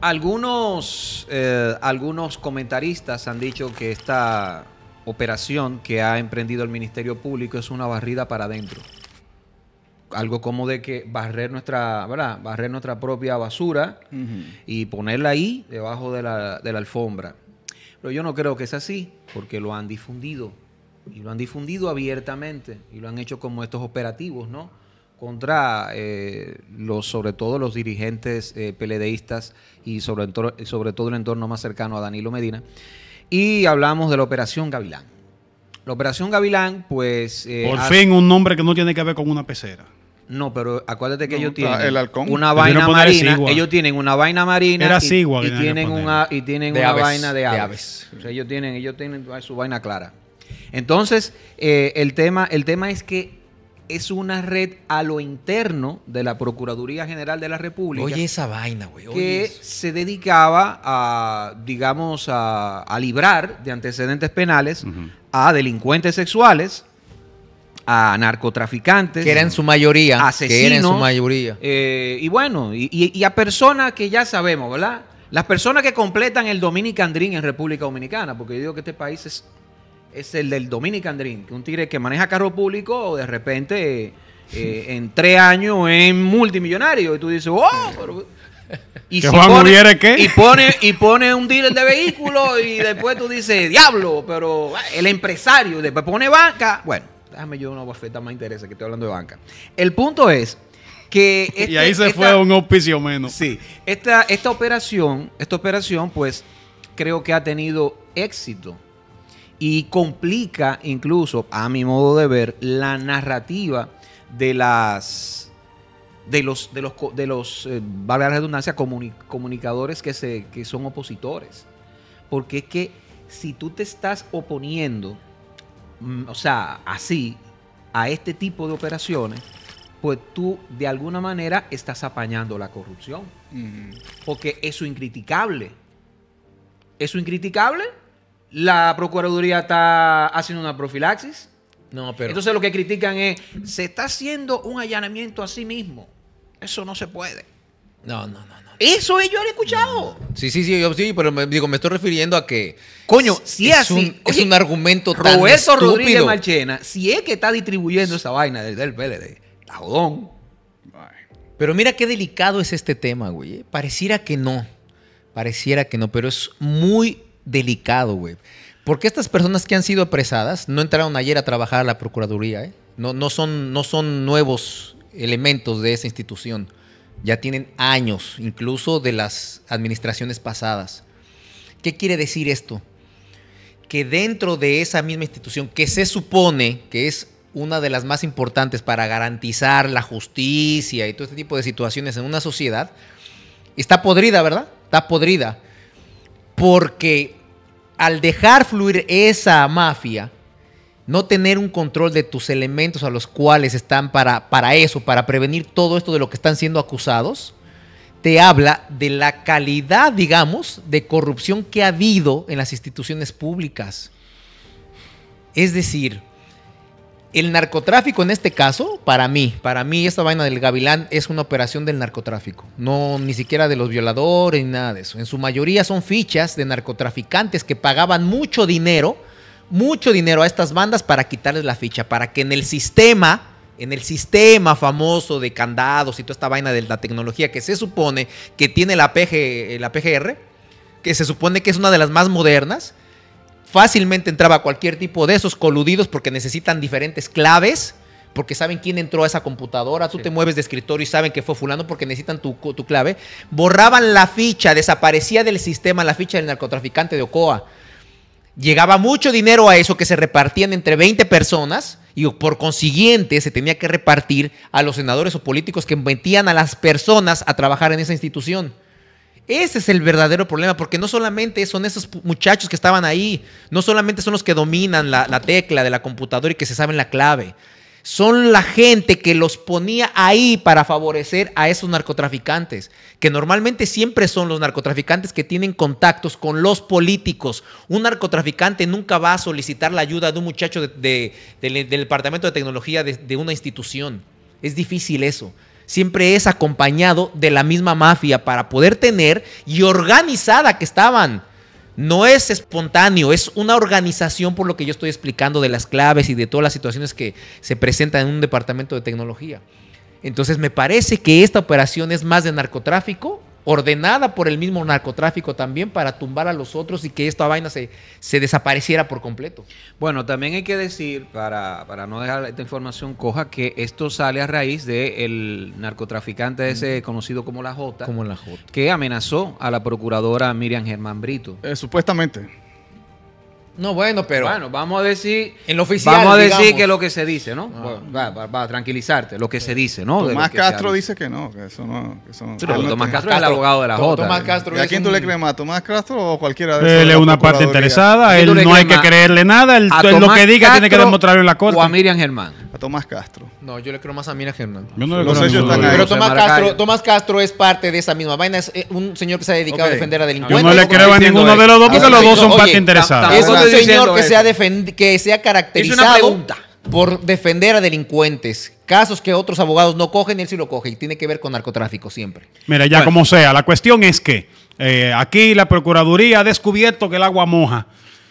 Algunos, eh, algunos comentaristas han dicho que esta operación que ha emprendido el Ministerio Público es una barrida para adentro. Algo como de que barrer nuestra, ¿verdad? Barrer nuestra propia basura y ponerla ahí debajo de la, de la alfombra. Pero yo no creo que es así, porque lo han difundido. Y lo han difundido abiertamente. Y lo han hecho como estos operativos, ¿no? Contra eh, los, sobre todo los dirigentes eh, peledeístas y sobre, sobre todo el entorno más cercano a Danilo Medina. Y hablamos de la Operación Gavilán. La Operación Gavilán, pues... eh, Por fin un nombre que no tiene que ver con una pecera. No, pero acuérdate que No, ellos tienen el halcón. una vaina marina. Ellos tienen una vaina marina Era y, y que tienen una y tienen De una aves, vaina de de aves. aves. O sea, ellos tienen ellos tienen su vaina clara. Entonces, eh, el tema el tema es que es una red a lo interno de la Procuraduría General de la República Oye esa vaina, güey. que eso. se dedicaba a, digamos, a, a librar de antecedentes penales a delincuentes sexuales, a narcotraficantes, Que era en su mayoría. asesinos, Que era en su mayoría. eh, y bueno, y, y- y a personas que ya sabemos, ¿verdad? Las personas que completan el Dominican Dream en República Dominicana, porque yo digo que este país es, es el del Dominican Dream, que un tigre que maneja carro público de repente eh, en tres años es multimillonario y tú dices, oh, pero... Y ¿Que Juan Ubiere qué? Y pone, y pone un dealer de vehículos y después tú dices, diablo, pero ah, el empresario, después pone banca. Bueno, déjame yo una bofeta más interesa que estoy hablando de banca. El punto es que... y este- ahí se esta- fue un auspicio menos. Sí, esta, esta operación, esta operación, pues, creo que ha tenido éxito y complica incluso, a mi modo de ver, la narrativa de las de los de los de los eh, valga la redundancia comuni- comunicadores que se que son opositores. Porque es que si tú te estás oponiendo mm, o sea así a este tipo de operaciones pues tú de alguna manera estás apañando la corrupción. Porque eso es incriticable. Eso es incriticable la procuraduría está haciendo una profilaxis No, pero. entonces lo que critican es, se está haciendo un allanamiento a sí mismo. Eso no se puede. no, no, no, no. Eso yo lo he escuchado. Sí, sí, sí, yo sí, pero me, digo, me estoy refiriendo a que. Coño, si es así, Un, es oye, un argumento tan Roberto Rodríguez estúpido. Marchena, si es que está distribuyendo esa vaina desde el PLD, está jodón. Pero mira qué delicado es este tema, güey. ¿eh? Pareciera que no. Pareciera que no, pero es muy delicado, güey. Porque estas personas que han sido apresadas no entraron ayer a trabajar a la Procuraduría, ¿eh? No, no, son, no son nuevos elementos de esa institución. Ya tienen años, incluso de las administraciones pasadas. ¿Qué quiere decir esto? Que dentro de esa misma institución, que se supone que es una de las más importantes para garantizar la justicia y todo este tipo de situaciones en una sociedad, está podrida, ¿verdad? Está podrida. Porque al dejar fluir esa mafia, no tener un control de tus elementos a los cuales están para, para eso, para prevenir todo esto de lo que están siendo acusados, te habla de la calidad, digamos, de corrupción que ha habido en las instituciones públicas. Es decir, el narcotráfico en este caso, para mí, para mí esta vaina del gavilán es una operación del narcotráfico. No ni siquiera de los violadores ni nada de eso. En su mayoría son fichas de narcotraficantes que pagaban mucho dinero, mucho dinero a estas bandas para quitarles la ficha, para que en el sistema, en el sistema famoso de candados y toda esta vaina de la tecnología que se supone que tiene la, PG, la PGR, que se supone que es una de las más modernas, fácilmente entraba cualquier tipo de esos coludidos porque necesitan diferentes claves, porque saben quién entró a esa computadora, tú te mueves de escritorio y saben que fue fulano porque necesitan tu, tu clave, borraban la ficha, desaparecía del sistema la ficha del narcotraficante de Ocoa. Llegaba mucho dinero a eso que se repartían entre 20 personas y por consiguiente se tenía que repartir a los senadores o políticos que metían a las personas a trabajar en esa institución. Ese es el verdadero problema, porque no solamente son esos muchachos que estaban ahí, no solamente son los que dominan la, la tecla de la computadora y que se saben la clave, son la gente que los ponía ahí para favorecer a esos narcotraficantes, que normalmente siempre son los narcotraficantes que tienen contactos con los políticos. Un narcotraficante nunca va a solicitar la ayuda de un muchacho de- de- del, departamento de tecnología de una institución. Es difícil eso. Siempre es acompañado de la misma mafia para poder tener y organizada que estaban. No es espontáneo, es una organización por lo que yo estoy explicando de las claves y de todas las situaciones que se presentan en un departamento de tecnología. Entonces me parece que esta operación es más de narcotráfico, ordenada por el mismo narcotráfico también para tumbar a los otros y que esta vaina se, se desapareciera por completo. Bueno, también hay que decir, para, para no dejar esta información coja, que esto sale a raíz del narcotraficante ese conocido como la J, Como la J. que amenazó a la procuradora Miriam Germán Brito. Eh, supuestamente. No, bueno, pero bueno, vamos a decir, en lo oficial, vamos a decir digamos. que lo que se dice, ¿no? Ah. Bueno, va, va- va a tranquilizarte, lo que se dice, ¿no? Tomás Castro dice que no, que eso no. Que eso no- Pero él no Tomás Castro es el abogado de la To- J. Tomás Castro ¿Y a quién tú le crees más? ¿A Tomás Castro o cualquiera de esos? Él es una la ¿A parte interesada, él no hay que creerle nada, él, ¿A él lo que diga tiene que demostrarlo en la corte. O a Miriam Germán. A Tomás Castro. No, yo le creo más a Mira Germán. Yo no le Los creo hechos están ahí. Pero Tomás. Castro, Tomás Castro es parte de esa misma vaina. Es eh, un señor que se ha dedicado Ok. a defender a Yo delincuentes. no le creo a ninguno de los dos porque los dos son parte interesada. Es un señor que se, ha defend- que se ha caracterizado pregunta. por defender a delincuentes. Casos que otros abogados no cogen, él sí lo coge. Y tiene que ver con narcotráfico siempre. Mira, ya Bueno. como sea, la cuestión es que eh, aquí la Procuraduría ha descubierto que el agua moja.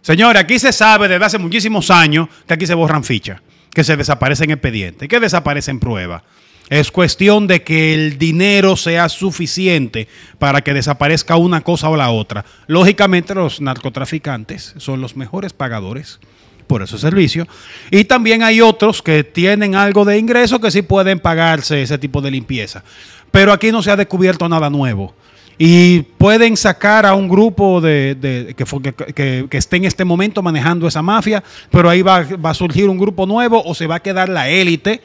Señores, aquí se sabe desde hace muchísimos años que aquí se borran fichas, que se desaparecen expedientes, que desaparecen pruebas. Es cuestión de que el dinero sea suficiente para que desaparezca una cosa o la otra. Lógicamente los narcotraficantes son los mejores pagadores por ese servicio. Y también hay otros que tienen algo de ingreso que sí pueden pagarse ese tipo de limpieza. Pero aquí no se ha descubierto nada nuevo. Y pueden sacar a un grupo de, que, esté en este momento manejando esa mafia, pero ahí va, a surgir un grupo nuevo o se va a quedar la élite,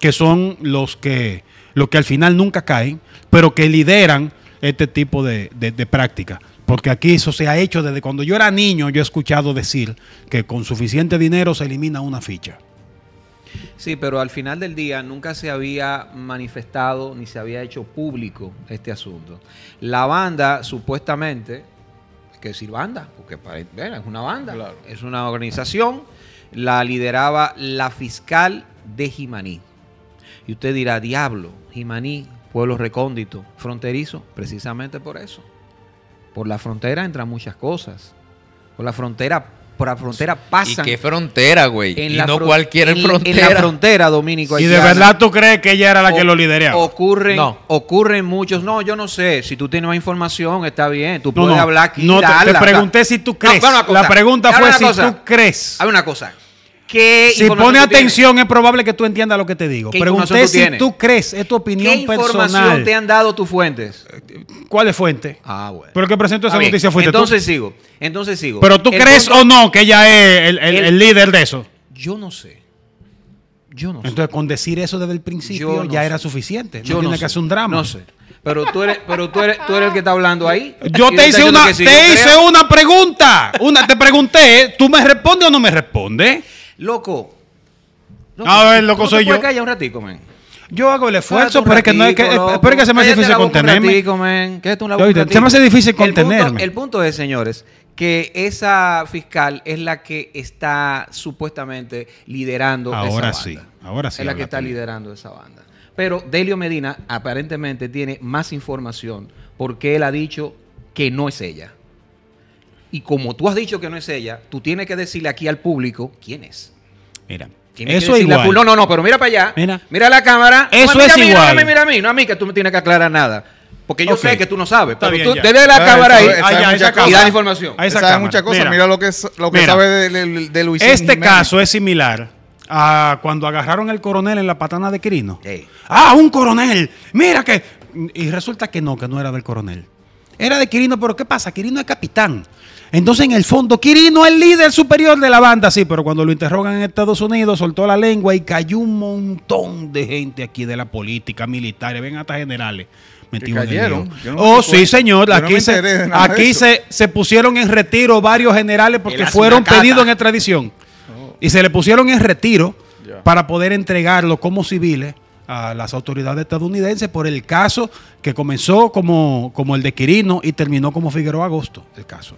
que son los que, los que al final nunca caen, pero que lideran este tipo de, de, de práctica. Porque aquí eso se ha hecho desde cuando yo era niño, yo he escuchado decir que con suficiente dinero se elimina una ficha. Sí, pero al final del día nunca se había manifestado ni se había hecho público este asunto. La banda, supuestamente, hay que decir banda, porque bueno, es una banda, es una organización, la lideraba la fiscal de Jimaní. Y usted dirá, diablo, Jimaní, pueblo recóndito, fronterizo, precisamente por eso. Por la frontera entran muchas cosas. Por la frontera, por la frontera pasan. Y qué frontera, güey. en y la no fron- cualquier en- frontera. En la frontera, Dominico. ¿Y de verdad tú crees que ella era la que lo lideraba? Ocurren, No. ocurren muchos. No, yo no sé. Si tú tienes más información, está bien. Tú No, puedes no, hablar aquí. no, te- pregunté si tú crees. la pregunta fue si cosa. tú crees. Hay una cosa. ¿Qué Si información pone tienes? atención, es probable que tú entiendas lo que te digo. ¿Qué Pregunté información tú si tienes? tú crees, es tu ¿Qué opinión información personal. te han dado tus fuentes? ¿Cuál es fuente? Ah, bueno. Pero el que presentó esa bien. noticia fuiste Entonces sigo. Entonces sigo. Pero tú El crees punto- o no que ella es el, el- líder de eso. Yo no sé. Yo no sé. Entonces, con decir eso desde el principio no ya sé. era suficiente. No Yo tiene no que hacer un drama. No sé. Pero tú eres, pero tú eres, tú eres el que está hablando ahí. Yo te hice una, sí, te hice creo. una pregunta. Una, te pregunté, ¿tú me respondes o no me respondes? Loco. A ver, loco, ¿tú soy yo. callar un ratico, man? Yo hago el esfuerzo, pero es que no es que, pero es que se me hace loco. difícil contenerme. se me hace difícil El punto- contenerme. El punto es, señores, que esa fiscal es la que está supuestamente liderando Ahora esa sí, banda. ahora sí Es la que está liderando esa banda. Pero Delio Medina aparentemente tiene más información porque él ha dicho que no es ella. Y como tú has dicho que no es ella, tú tienes que decirle aquí al público quién es. Mira, Tienes eso es al igual. público, No, no, no, pero mira para allá. Mira. Mira la cámara. Eso mira es a mí, igual. Mira, mira a mí, no a mí que tú me tienes que aclarar nada. Porque yo Ok. sé que tú no sabes. Está Pero tú ya. debe la Ah, cámara ahí esa- ah, cámara. y da información. Ahí esa sabe muchas cosas. Mira. Mira, lo que, es- lo que Mira. sabe de, de, de Luisín Este Jiménez. caso es similar a cuando agarraron al coronel en la patana de Quirino. Sí. Ah, un coronel. Mira que. Y resulta que no, que no era del coronel. Era de Quirino, pero ¿qué pasa? Quirino es capitán. Entonces, en el fondo, Quirino es el líder superior de la banda, sí, pero cuando lo interrogan en Estados Unidos, soltó la lengua y cayó un montón de gente aquí de la política, militares, ven hasta generales. el cayeron. no oh, sí, señor. No Aquí, se, aquí se, se pusieron en retiro varios generales porque fueron pedidos en extradición. Y se le pusieron en retiro para poder entregarlo como civiles a las autoridades estadounidenses por el caso que comenzó como, como el de Quirino y terminó como Figueroa Agosto, el caso.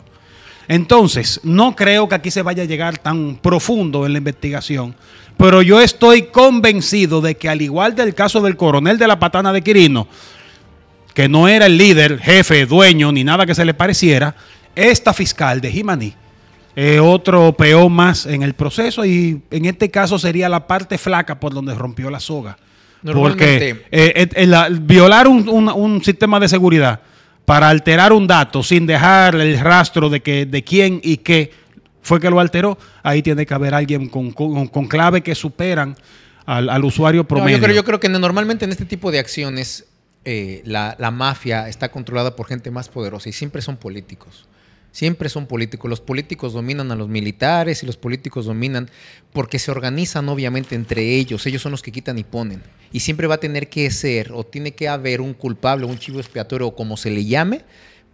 Entonces, no creo que aquí se vaya a llegar tan profundo en la investigación, Pero yo estoy convencido de que al igual del caso del coronel de la patana de Quirino, que no era el líder, jefe, dueño, ni nada que se le pareciera, esta fiscal de Jimaní otro peón más en el proceso y en este caso sería la parte flaca por donde rompió la soga. Porque eh, eh, eh, la- violar un, un- un sistema de seguridad para alterar un dato sin dejar el rastro de que de quién y qué fue que lo alteró, ahí tiene que haber alguien con, con, con clave que superan al, al usuario No, promedio. yo, creo, yo creo que normalmente en este tipo de acciones eh, la, la mafia está controlada por gente más poderosa y siempre son políticos. Siempre son políticos. Los políticos dominan a los militares y los políticos dominan porque se organizan obviamente entre ellos. Ellos son los que quitan y ponen. Y siempre va a tener que ser o tiene que haber un culpable, un chivo expiatorio o como se le llame,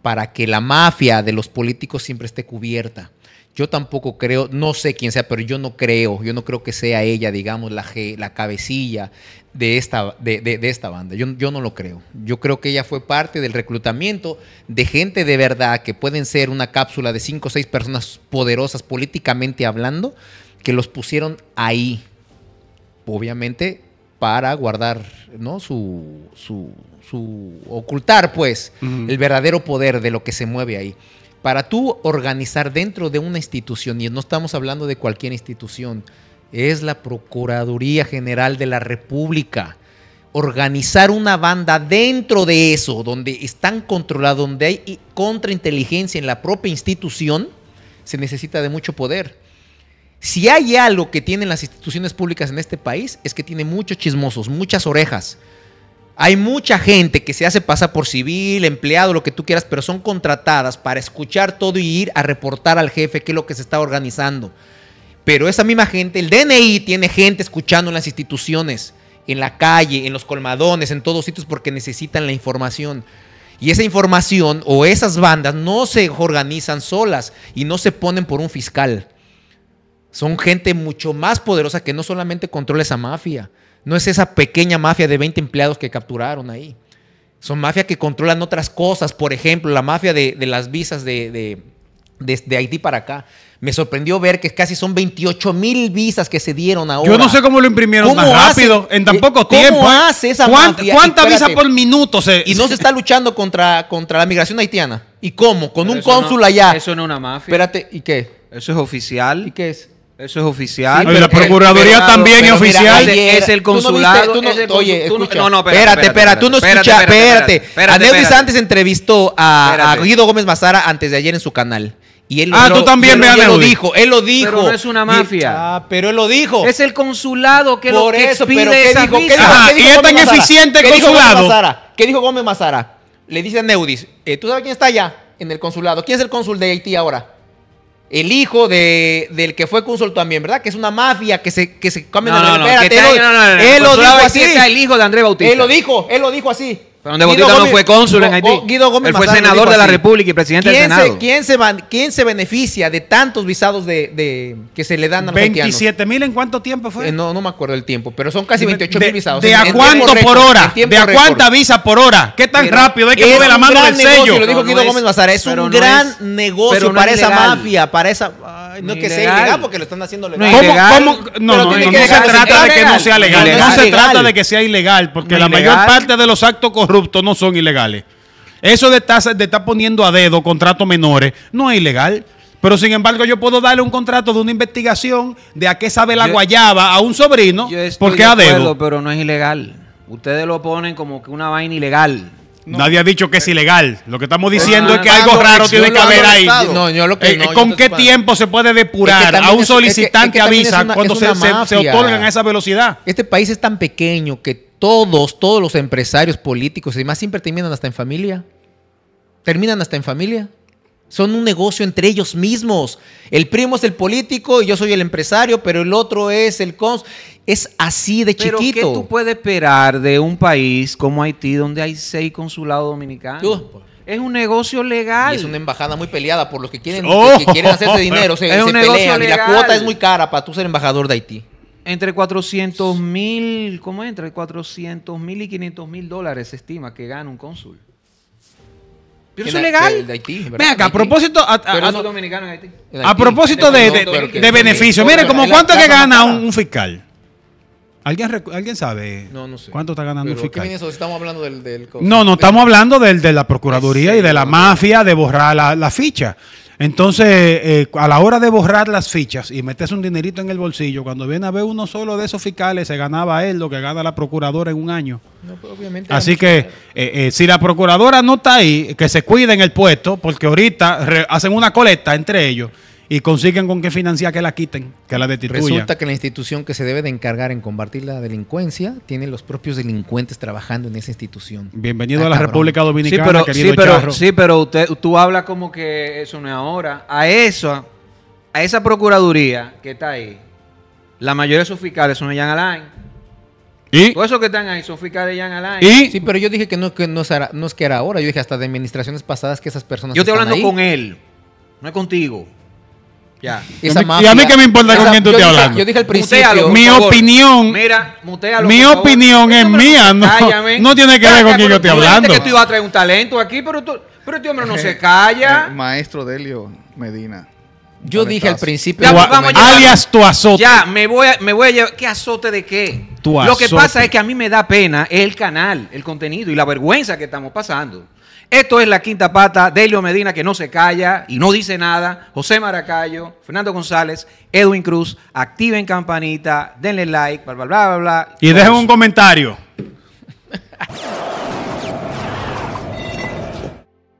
para que la mafia de los políticos siempre esté cubierta. Yo tampoco creo, no sé quién sea, pero yo no creo, yo no creo que sea ella, digamos, la, la cabecilla de esta, de, de- de esta banda. Yo, yo no lo creo. Yo creo que ella fue parte del reclutamiento de gente de verdad que pueden ser una cápsula de cinco o seis personas poderosas políticamente hablando, que los pusieron ahí, obviamente, para guardar, ¿no? Su, su, su ocultar, pues, el verdadero poder de lo que se mueve ahí. Para tú organizar dentro de una institución, y no estamos hablando de cualquier institución, es la Procuraduría General de la República. Organizar una banda dentro de eso, donde están controlados, donde hay contrainteligencia en la propia institución, se necesita de mucho poder. Si hay algo que tienen las instituciones públicas en este país, es que tiene muchos chismosos, muchas orejas. Hay mucha gente que se hace pasar por civil, empleado, lo que tú quieras, pero son contratadas para escuchar todo y ir a reportar al jefe qué es lo que se está organizando. Pero esa misma gente, el DNI tiene gente escuchando en las instituciones, en la calle, en los colmadones, en todos sitios, porque necesitan la información. Y esa información o esas bandas no se organizan solas y no se ponen por un fiscal. Son gente mucho más poderosa que no solamente controla esa mafia. No es esa pequeña mafia de 20 empleados que capturaron ahí. Son mafias que controlan otras cosas. Por ejemplo, la mafia de, de las visas de, de, de- de Haití para acá. Me sorprendió ver que casi son 28 mil visas que se dieron ahora. Yo no sé cómo lo imprimieron ¿Cómo tan hace- rápido, en tan eh, poco cómo tiempo. ¿eh? hace esa ¿Cuán- mafia? ¿Cuántas visas por minuto se.? Y no se está luchando contra, contra la migración haitiana. ¿Y cómo? Con Pero un no- cónsul allá. Eso no es una mafia. Espérate, ¿y qué? Eso es oficial. ¿Y qué es? Eso es oficial. Sí, la Procuraduría pero- también pero es mira, oficial. es el Tú no viste, consulado. tú no- es el oye, consul- tú no- escucha. no, no, espérate, espérate, tú no escuchas, espérate. Anel Luis antes entrevistó a, a Espérate. Guido Gómez Mazara antes de ayer en su canal. Y él Ah, lo- tú también él lo dijo, él lo dijo. Pero no es una Y- mafia. ah, pero él lo dijo. Es el consulado que lo Por que eso, pero ¿qué dijo? ¿Qué visas. dijo? Ajá, ¿Qué dijo y es tan Mazara? eficiente el ¿Qué dijo Gómez consulado? Mazara? ¿Qué dijo Gómez Mazara? Le dice a Neudis, eh, ¿tú sabes quién está allá en el consulado? ¿Quién es el cónsul de Haití ahora? El hijo de, del que fue cónsul también, ¿verdad? Que es una mafia que se, que se cambia No, de no, no, Espérate, que él no, no, no. Él lo dijo así. El hijo de Andrés Bautista. Él lo dijo, él lo dijo así. Pero Andrés Guido Bautista no Gómez- fue cónsul en Haití. Guido Gómez Él fue senador de la. República y presidente del ¿Quién se- Senado. ¿quién, se van- ¿Quién se beneficia de tantos visados de, de- que se le dan a los haitianos? 27 mil en cuánto tiempo fue? Eh, no, no me acuerdo el tiempo, pero son casi 28 de, mil visados. ¿De En- a en cuánto por hora? ¿De a cuánta visa por hora? ¿Qué tan Mira, rápido? Hay que Es mover la un mano gran del negocio, sello. Lo dijo No, Guido es- Gómez Mazara. Es un gran negocio para es esa mafia, para esa. No que sea ilegal. porque lo están haciendo No legal. No, no, no, no se trata de que no sea legal. No, se legal. trata de que sea ilegal, porque la mayor parte de los actos corruptos no son ilegales. Eso de estar, de estar poniendo a dedo contratos menores no es ilegal. Pero sin embargo, yo puedo darle un contrato de una investigación de a qué sabe la Yo- guayaba a un sobrino Yo estoy porque de a acuerdo, dedo. pero no es ilegal. Ustedes lo ponen como que una vaina ilegal. Nadie ha dicho que es ilegal. Lo que estamos diciendo Ah, es que algo no, raro tiene que haber ahí. No, yo lo que. Eh, yo ¿Con qué tiempo se puede Es que depurar a un es- es que- solicitante es que avisa una- cuando se, se- se otorgan a esa velocidad? Este país es tan pequeño que todos, todos los empresarios políticos y demás siempre terminan hasta en familia. Terminan hasta en familia. Son un negocio entre ellos mismos. El primo es el político y yo soy el empresario, pero el otro es el cons. Es así de Pero chiquito. ¿qué tú puedes esperar de un país como Haití donde hay seis consulados dominicanos? Tú. Es un negocio Y legal. es una embajada muy peleada por los que quieren, Oh. que quieren hacerse dinero. Se, Es un se negocio pelean y la legal. cuota es muy cara para tú ser embajador de Haití. Entre 400 mil, ¿cómo es? Entre 400 mil y 500 mil dólares se estima que gana un cónsul. Pero eso es legal. de Haití. Ven acá, a propósito, a- a- Pero a- no dominicano en Haití. A propósito de, de- que- de beneficio, mire, como cuánto la que gana un, un fiscal. ¿Alguien, ¿Alguien sabe No, no sé. cuánto está ganando un Pero, ¿Qué fiscal? eso? Estamos hablando del... del No, no, estamos hablando del, de la Procuraduría y de la serio? mafia de borrar la, la ficha. Entonces, eh, a la hora de borrar las fichas y meterse un dinerito en el bolsillo, cuando viene a ver uno solo de esos fiscales, se ganaba él lo que gana la Procuradora en un año. No, pero obviamente Así que eh, eh, si la Procuradora no está ahí, que se cuide en el puesto, porque ahorita re- hacen una colecta entre ellos y consiguen con qué financiar que la quiten, que la destituyan. Resulta que la institución que se debe de encargar en combatir la delincuencia tiene los propios delincuentes trabajando en esa institución. Bienvenido Ah, a la cabrón. República Sí, Dominicana, pero, querido sí, pero, Charro. sí, pero usted, tú hablas como que eso no es ahora. A eso, a esa procuraduría que está ahí, la mayoría de sus fiscales son de Jan Alain. Y, Todos esos que están ahí son fiscales de Jan Alain. y Sí, pero yo dije que no, que no, será- no es que era ahora. Yo dije hasta de administraciones pasadas que esas personas. Yo estoy están hablando ahí. con él, no es contigo. Ya. Y a mí- mafia- y a mí qué me importa con quién tú dije- hablando. Yo dije al principio. Mi favor. opinión- Mira, mutealo. Mi opinión es mía, no- cállame. no tiene que ver con quién yo estoy hablando. que tú ibas a traer un talento aquí, pero, tú, pero este hombre no se Eh, calla. maestro Delio Medina. Yo dije al principio. Ya, vamos alias tu azote. Ya, me voy a, me voy a llevar. ¿Qué azote de qué? Tu Lo que pasa es que a mí me da pena el canal, el contenido y la vergüenza que estamos pasando. Esto es la quinta pata, Delio Medina que no se calla y no dice nada, José Maracayo, Fernando González, Edwin Cruz, activen campanita, denle like, bla, bla, bla, bla. bla y dejen un comentario.